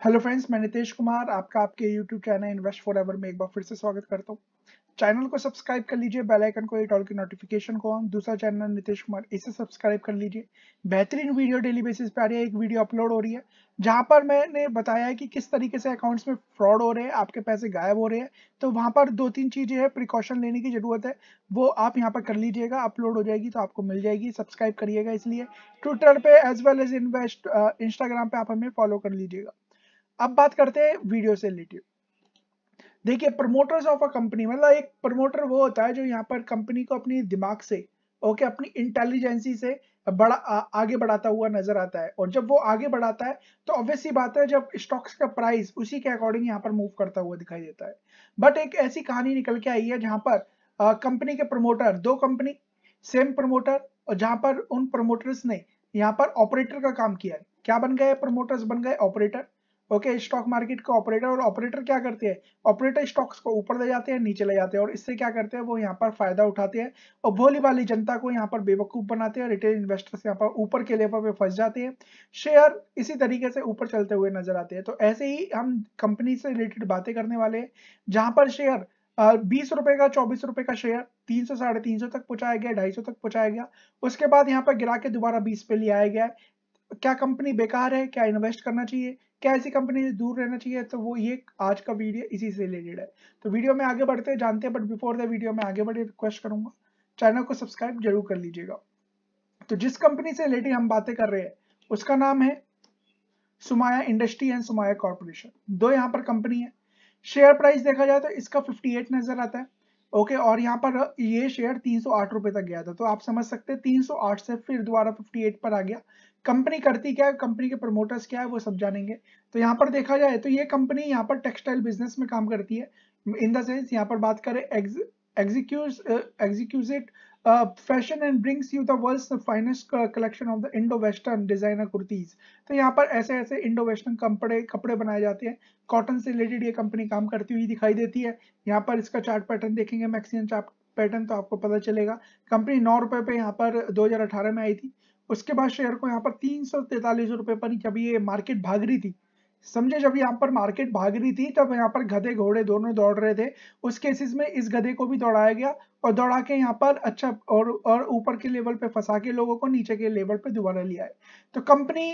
Hello friends मैं नितेश कुमार, आपका आपके YouTube channel invest forever में एक बार फिर से स्वागत करता हूँ। चैनल को सब्सक्राइब कर लीजिए बेल आइकन को एक ऑल की नोटिफिकेशन को ऑन दूसरा चैनल नितेश कुमार, इसे सब्सक्राइब कर लीजिए। बेहतरीन वीडियो डेली बेसिस पे आ रही है, एक वीडियो अपलोड हो रही है, जहाँ पर मैंने बताया है कि किस तरीके से अकाउंट्स में फ्रॉड हो रहे हैं, आपके पैसे गायब हो रहे हैं तो वहाँ पर दो तीन चीज़ें हैं प्रिकॉशन लेने की ज़रूरत है, वो आप यहाँ पर कर लीजिएगा अपलोड हो जाएगी तो आपको मिल जाएगी सब्सक्राइब करिएगा इसलिए। ट्विटर पे as well as invest Instagram पे आप हमें फॉलो कर लीजिएगा। अब बात करते हैं वीडियो से रिलेटेड। देखिए प्रमोटर्स ऑफ़ अ कंपनी मतलब एक प्रमोटर वो होता है जो यहाँ पर कंपनी को अपनी दिमाग से ओके अपनी इंटेलिजेंसी से बड़ा आ, आगे बढ़ाता हुआ नज़र आता है। और जब वो आगे बढ़ाता है तो ऑब्वियसली बात है जब स्टॉक्स का प्राइस उसी के अकॉर्डिंग यहाँ पर मूव करता हुआ दिखाई देता है। बट एक ऐसी कहानी निकल के आई है जहाँ पर कंपनी के प्रमोटर दो कंपनी सेम प्रमोटर और जहाँ पर उन प्रमोटर्स ने यहाँ पर ऑपरेटर का काम किया है। क्या बन गए प्रमोटर्स बन गए ऑपरेटर ओके स्टॉक मार्केट का ऑपरेटर और ऑपरेटर क्या करते हैं? ऑपरेटर स्टॉक्स को ऊपर ले जाते हैं, नीचे ले जाते हैं और इससे क्या करते हैं? वो यहाँ पर फ़ायदा उठाते हैं और भोली वाली जनता को यहाँ पर बेवकूफ़ बनाते हैं रिटेल इन्वेस्टर्स यहाँ पर ऊपर के लेवल पे फंस जाते हैं। शेयर इसी तरीके से ऊपर चलते हुए नज़र आते हैं। तो ऐसे ही हम कंपनी से रिलेटेड बातें करने वाले हैं, जहाँ पर शेयर बीस रुपए का, चौबीस रुपए का शेयर तीन सौ, साढ़े तीन सौ तक पहुँचाया गया, ढाई सौ तक पहुँचाया गया। उसके बाद यहाँ पर गिरा के दोबारा बीस पे ले आया गया क्या कंपनी बेकार है? क्या इन्वेस्ट करना चाहिए? क्या ऐसी कंपनी से दूर रहना चाहिए? तो वो ये आज का वीडियो इसी से रिलेटेड है। तो वीडियो में आगे बढ़ते हैं, जानते हैं बट बिफोर द वीडियो में आगे बढ़े रिक्वेस्ट करूँगा। चैनल को सब्सक्राइब ज़रूर कर लीजिएगा। तो जिस कंपनी से रिलेटेड हम बातें कर रहे हैं, उसका नाम है Sumaya industry and Sumaya corporation. दो यहाँ पर कंपनी है। शेयर प्राइस देखा जाए तो इसका 58 नज़र आता है। ओके okay, और यहाँ पर ये शेयर तीन सौ आठ रुपए तक गया था। तो आप समझ सकते हैं 308 से फिर दोबारा 58 पर आ गया। कंपनी करती क्या है? कंपनी के प्रमोटर्स क्या है वो सब जानेंगे। तो यहाँ पर देखा जाए तो ये कंपनी यहाँ पर टेक्सटाइल बिज़नेस में काम करती है। इन द सेंस यहाँ पर बात करें execute fashion and brings you the world's finest collection of the Indo western designer kurtis तो यहाँ पर ऐसे ऐसे इंडो वेस्टर्न कपड़े कपड़े बनाए जाते हैं। कॉटन से रिलेटेड ये कंपनी काम करती हुई दिखाई देती है। यहाँ पर इसका चार्ट पैटर्न देखेंगे मैक्सिमम चार्ट पैटर्न तो आपको पता चलेगा। कंपनी नौ रुपए पे यहाँ पर 2018 में आई थी। उसके बाद शेयर को यहाँ पर तीन सौ तैतालीस रुपए पर जब ये मार्केट भाग रही थी समझे जब यहाँ पर मार्केट भाग रही थी तब यहाँ पर गधे घोड़े दोनों दौड़ रहे थे। उस केसेस में इस गधे को भी दौड़ाया गया और दौड़ा के यहाँ पर अच्छा और और ऊपर के लेवल पे फंसा के लोगों को नीचे के लेवल पे दोबारा लिया है तो कंपनी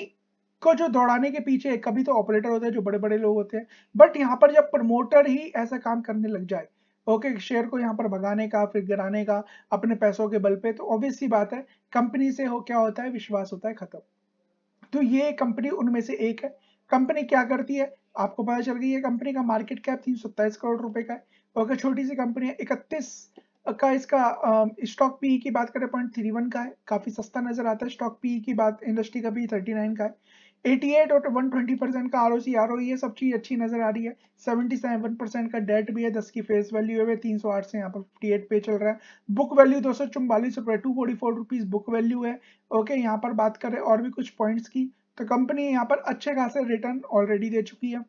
को जो दौड़ाने के पीछे कभी तो ऑपरेटर होते हैं जो बड़े बड़े लोग होते हैं बट यहाँ पर जब प्रमोटर ही ऐसा काम करने लग जाए ओके okay, शेयर को यहाँ पर भगाने का फिर गिराने का अपने पैसों के बल पे तो ऑब्वियस सी बात है कंपनी से हो क्या होता है विश्वास होता है खत्म। तो ये कंपनी उनमें से एक है। कंपनी क्या करती है? आपको पता चल गई है कंपनी का मार्केट कैप तीन सौ सत्ताईस करोड़ रुपए का है। ओके छोटी सी कंपनी है, इकतीस का इसका स्टॉक पीई की बात करें पॉइंट थ्री वन का है। काफ़ी सस्ता नज़र आता है स्टॉक पीई की बात इंडस्ट्री का भी थर्टी नाइन का है। 88 और 120 परसेंट का आरओसी आर ये सब चीज़ अच्छी नज़र आ रही है। 77 परसेंट का डेट भी है 10 की फेस वैल्यू है 308 से यहाँ पर 58 पे चल रहा है। बुक वैल्यू दो सौ चौवालीस रुपए two forty four rupees book value है। ओके यहाँ पर बात करें और भी कुछ पॉइंट्स की। तो कंपनी यहाँ पर अच्छे खासे रिटर्न ऑलरेडी दे चुकी है।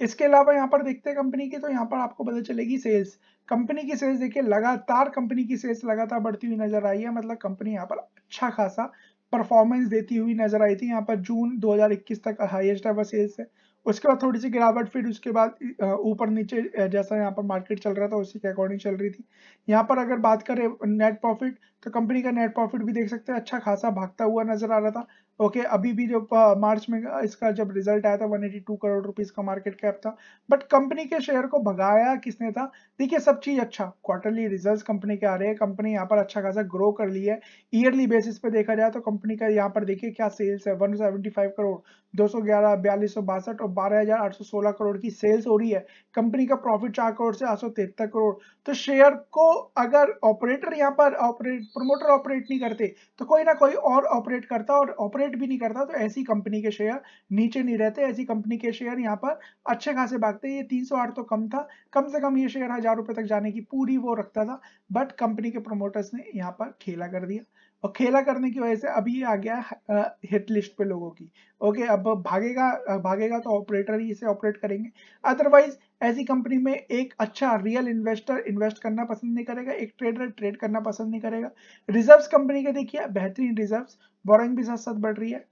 इसके अलावा यहाँ पर देखते हैं कंपनी की तो यहाँ पर आपको पता चलेगी सेल्स कंपनी की सेल्स देखिए, लगातार कंपनी की सेल्स लगातार बढ़ती हुई नज़र आई है। मतलब कंपनी यहाँ पर अच्छा खासा परफॉर्मेंस देती हुई नज़र आई थी। यहाँ पर जून 2021 तक हाईएस्ट एवर सेल्स है। उसके बाद थोड़ी सी गिरावट, फिर उसके बाद ऊपर नीचे जैसा यहाँ पर मार्केट चल रहा था, उसी के अकॉर्डिंग चल रही थी। यहाँ पर अगर बात करें नेट प्रॉफिट तो कंपनी का नेट प्रॉफिट भी देख सकते हैं अच्छा खासा भागता हुआ नज़र आ रहा था। ओके okay, अभी भी जो मार्च में इसका जब रिज़ल्ट आया था 182 करोड़ रुपीस का मार्केट कैप था। बट कंपनी के शेयर को भगाया किसने था? देखिए सब चीज़ अच्छा। क्वार्टरली रिजल्ट्स कंपनी के आ रहे हैं। कंपनी यहाँ पर अच्छा खासा ग्रो कर ली है। ईयरली बेसिस पे देखा जाए तो कंपनी का यहाँ पर देखिए क्या सेल्स है। 175 करोड़ 211 बयालीस सौ बासठ और बारह हज़ार आठ सौ सोलह करोड़ की सेल्स हो रही है। कंपनी का प्रॉफिट चार करोड़ से आठ सौ तिहत्तर करोड़। तो शेयर को अगर ऑपरेटर यहाँ पर ऑपरेट प्रमोटर ऑपरेट नहीं करते तो कोई ना कोई और ऑपरेट करता और ऑपरेट ऑपरेट भी नहीं करता तो ऐसी कंपनी के शेयर नीचे नहीं रहते, ऐसी कंपनी के शेयर यहाँ पर अच्छे खासे भागते ये 308 तो कम था, कम से कम ये शेयर हज़ार रुपए तक जाने की पूरी वो रखता था बट कंपनी के प्रोमोटर्स ने यहाँ पर खेला कर दिया। और खेला करने की वजह से अभी आ गया हिट लिस्ट पे लोगों की। ओके अब भागेगा भागेगा तो ऑपरेटर ही इसे ऑपरेट करेंगे। अदरवाइज़ ऐसी कंपनी में एक अच्छा रियल इन्वेस्टर इन्वेस्ट करना पसंद नहीं करेगा, एक ट्रेडर ट्रेड करना पसंद नहीं करेगा। रिजर्व्स कंपनी के देखिए, बेहतरीन रिजर्व्स बोरिंग भी साथ साथ बढ़ रही है।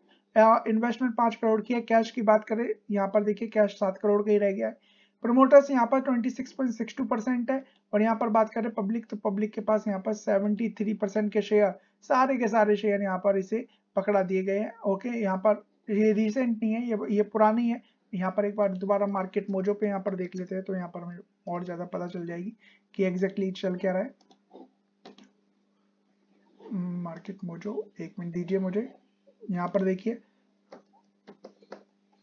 इन्वेस्टमेंट पाँच करोड़ की है कैश की बात करें, यहाँ पर देखिए कैश सात करोड़ का ही रह गया है। प्रमोटर्स यहाँ पर 26.62 परसेंट है और यहाँ पर बात करें पब्लिक तो पब्लिक के पास यहाँ पर 73 परसेंट के शेयर सारे के सारे शेयर यहाँ पर इसे पकड़ा दिए गए हैं। ओके यहाँ पर ये रिसेंट नहीं है, ये ये पुरानी है। यहाँ पर एक बार दोबारा मार्केट मोजो पे यहाँ पर देख लेते हैं तो यहाँ पर हमें और ज़्यादा पता चल जाएगी कि एग्जैक्टली चल क्या रहा है। मार्केट मोजो, एक मिनट दीजिए मुझे। यहाँ पर देखिए,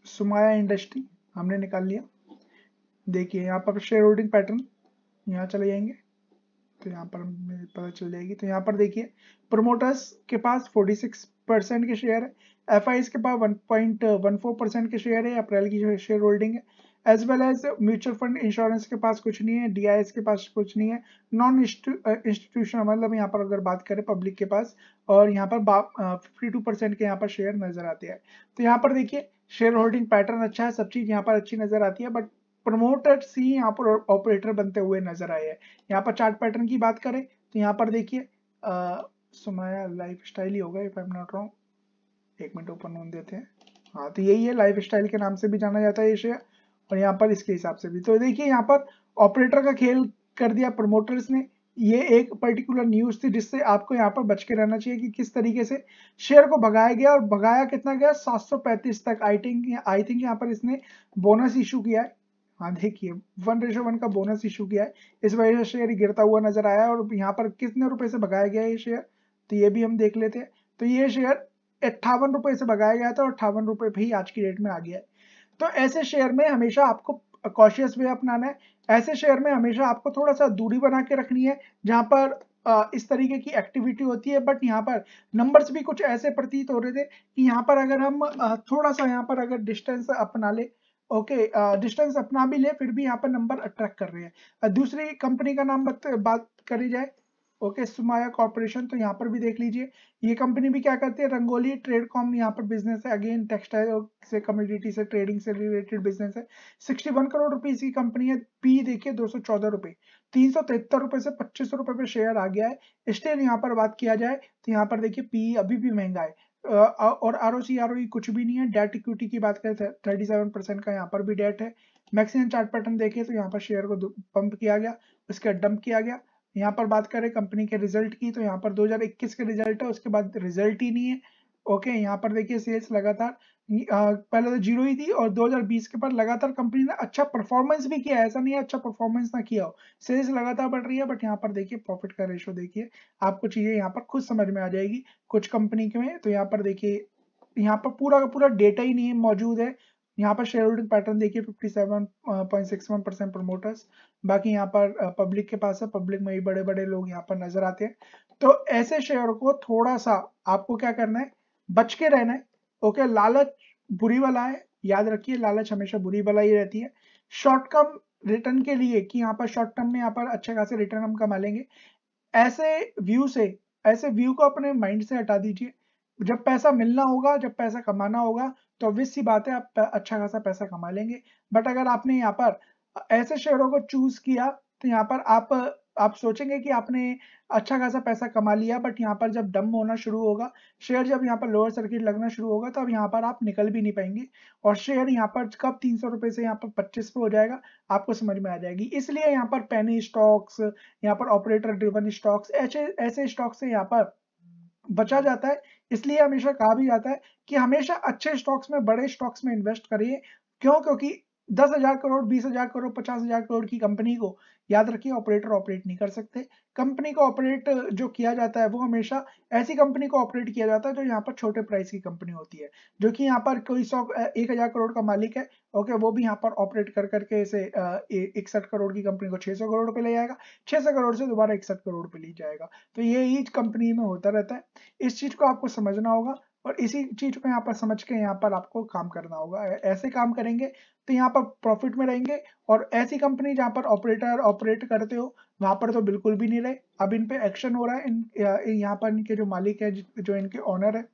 सुमाया इंडस्ट्री हमने निकाल लिया। देखिए, यहाँ पर शेयर होल्डिंग पैटर्न यहाँ चले जाएँगे। तो यहाँ पर पता चल जाएगी। तो यहाँ पर देखिए प्रोमोटर्स के पास 46 परसेंट के शेयर है। एफ़ के पास 1.14 परसेंट के शेयर है। अप्रैल की शेयर होल्डिंग है। As well as mutual fund insurance के पास कुछ नहीं है। डी के पास कुछ नहीं है। नॉन इंस्टीट्यूशन मतलब यहाँ पर अगर बात करें पब्लिक के पास, और यहाँ पर फिफ्टी टू परसेंट के यहाँ पर शेयर नज़र आते हैं। तो यहाँ पर देखिए शेयर होल्डिंग पैटर्न अच्छा है। सब चीज़ यहाँ पर अच्छी नज़र आती है। बट प्रमोटर्स ही यहाँ पर ऑपरेटर बनते हुए नज़र आए हैं। यहाँ पर चार्ट पैटर्न की बात करें तो यहाँ पर देखिए सुमाया लाइफ स्टाइल ही होगा if I am not wrong एक मिनट ओपन होने देते हैं। हाँ तो यही है लाइफ स्टाइल के नाम से भी जाना जाता है ये शेयर और यहाँ पर इसके हिसाब से भी। तो देखिए, यहाँ पर ऑपरेटर का खेल कर दिया प्रमोटर्स ने। ये एक पर्टिकुलर न्यूज़ थी, जिससे आपको यहाँ पर बच के रहना चाहिए कि किस तरीके से शेयर को भगाया गया, और भगाया कितना गया? 735 तक। आई थिंक आई थिंक यहाँ पर इसने बोनस इशू किया है। हाँ देखिए वन रेशो वन का बोनस इशू किया है। इस वजह से शेयर गिरता हुआ नज़र आया और यहाँ पर कितने रुपए से भगाया गया ये शेयर तो ये भी हम देख लेते हैं। तो ये शेयर अट्ठावन रुपए से भगाया गया था और अट्ठावन रुपए भी आज की डेट में आ गया है। तो ऐसे शेयर में हमेशा आपको कॉशियस वे अपनाना है। ऐसे शेयर में हमेशा आपको थोड़ा सा दूरी बना के रखनी है, जहाँ पर इस तरीके की एक्टिविटी होती है। बट यहाँ पर नंबर्स भी कुछ ऐसे प्रतीत हो रहे थे कि यहाँ पर अगर हम थोड़ा सा यहाँ पर अगर डिस्टेंस अपना ले ओके डिस्टेंस अपना भी ले, फिर भी यहाँ पर नंबर अट्रैक्ट कर रहे हैं। दूसरी कंपनी का नाम बात करी जाए ओके सुमाया कॉर्पोरेशन तो यहाँ पर भी देख लीजिए। ये कंपनी भी क्या करती है, रंगोली ट्रेड कॉम यहाँ पर बिज़नेस है। अगेन टेक्सटाइल से कम्युनिटी से ट्रेडिंग से रिलेटेड बिज़नेस है। 61 करोड़ रुपीस की कंपनी है। पी देखिए, दो सौ चौदह रुपए। तीन सौ तिहत्तर रुपए से पच्चीस रुपए पे शेयर आ गया है। स्टिल यहाँ पर बात किया जाए तो यहाँ पर देखिए पी अभी भी महँगा है। और R O C R O कुछ भी नहीं है। डेट इक्विटी की बात करें थर्टी सेवन परसेंट का यहाँ पर भी डेट है। मैक्सिमम चार्ट पैटर्न देखिए तो यहाँ पर शेयर को पंप किया गया, उसके डंप किया गया। यहाँ पर बात करें कंपनी के रिज़ल्ट की तो यहाँ पर 2021 के रिज़ल्ट है, उसके बाद रिज़ल्ट ही नहीं है। ओके यहाँ पर देखिए सेल्स लगातार पहले तो ज़ीरो ही थी और 2020 के बाद लगातार कंपनी ने अच्छा परफॉर्मेंस भी किया ऐसा नहीं है अच्छा परफॉर्मेंस ना किया हो। सेल्स लगातार बढ़ रही है बट यहाँ पर देखिए प्रॉफिट का रेशो देखिए, आपको चीज़ें यहाँ पर खुद समझ में आ जाएगी कुछ कंपनी के में। तो यहाँ पर देखिए, यहाँ पर पूरा का पूरा डेटा ही नहीं मौजूद है। यहाँ पर शेयर होल्डिंग पैटर्न देखिए 57.61 परसेंट प्रमोटर्स बाकी यहाँ पर पब्लिक के पास है पब्लिक में ही बड़े बड़े लोग यहाँ पर नज़र आते हैं। तो ऐसे शेयर को थोड़ा सा आपको क्या करना है, बच के रहना है। ओके लालच बुरी वाला है, याद रखिए, लालच हमेशा बुरी वाला ही रहती है। शॉर्ट टर्म रिटर्न के लिए कि यहाँ पर शॉर्ट टर्म में यहाँ पर अच्छे खासे रिटर्न हम कमा लेंगे ऐसे व्यू से, ऐसे व्यू को अपने माइंड से हटा दीजिए। जब पैसा मिलना होगा, जब पैसा कमाना होगा तो ऑब्वियस सी बात है, आप अच्छा खासा पैसा कमा लेंगे। बट अगर आपने यहाँ पर ऐसे शेयरों को चूज़ किया तो यहाँ पर आप आप सोचेंगे कि आपने अच्छा खासा पैसा कमा लिया बट यहाँ पर जब डम होना शुरू होगा शेयर जब यहाँ पर लोअर सर्किट लगना शुरू होगा, तब यहाँ पर आप निकल भी नहीं पाएँगे। और शेयर यहाँ पर कब तीन सौ रुपए से यहाँ पर पच्चीस पे हो जाएगा, आपको समझ में आ जाएगी। इसलिए यहाँ पर पेनी स्टॉक्स यहाँ पर ऑपरेटर ड्रिवन स्टॉक्स ऐसे ऐसे स्टॉक्स से यहाँ पर बचा जाता है। इसलिए हमेशा कहा भी जाता है कि हमेशा अच्छे स्टॉक्स में, बड़े स्टॉक्स में इन्वेस्ट करिए। क्यों? क्योंकि दस हज़ार करोड़, बीस हज़ार करोड़, पचास हज़ार करोड़ की कंपनी को याद रखिए ऑपरेटर ऑपरेट नहीं कर सकते। कंपनी को ऑपरेट जो किया जाता है, वो हमेशा ऐसी कंपनी को ऑपरेट किया जाता है, जो यहाँ पर छोटे प्राइस की कंपनी होती है, जो कि यहाँ पर कोई सौ एक हज़ार करोड़ का मालिक है ओके वो भी यहाँ पर ऑपरेट कर करके इसे इकसठ करोड़ की कंपनी को छह सौ करोड़ पे ले जाएगा, छह सौ करोड़ से दोबारा इकसठ करोड़ पे ले जाएगा। तो ये कंपनी में होता रहता है। इस चीज़ को आपको समझना होगा। और इसी चीज़ को यहाँ पर समझ के यहाँ पर आपको काम करना होगा। ऐसे काम करेंगे तो यहाँ पर प्रॉफिट में रहेंगे और ऐसी कंपनी जहाँ पर ऑपरेटर ऑपरेट करते हो, वहाँ पर तो बिल्कुल भी नहीं रहे। अब इन पे एक्शन हो रहा है। इन यहाँ पर इनके जो मालिक है जो इनके ऑनर है,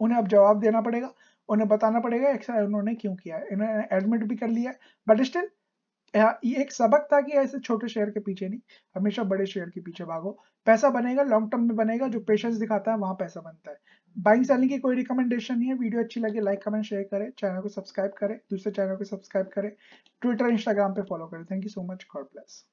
उन्हें अब जवाब देना पड़ेगा। उन्हें बताना पड़ेगा ऐसा उन्होंने क्यों किया है। इन्होंने एडमिट भी कर लिया है। बट स्टिल ये एक सबक था कि ऐसे छोटे शेयर के पीछे नहीं, हमेशा बड़े शेयर के पीछे भागो। पैसा बनेगा लॉन्ग टर्म में बनेगा, जो पेशेंस दिखाता है, वहाँ पैसा बनता है। बाइंग सेलिंग की कोई रिकमेंडेशन नहीं है। वीडियो अच्छी लगे लाइक कमेंट शेयर करें। चैनल को सब्सक्राइब करें। दूसरे चैनल को सब्सक्राइब करें। ट्विटर इंस्टाग्राम पे फॉलो करें। Thank you so much God bless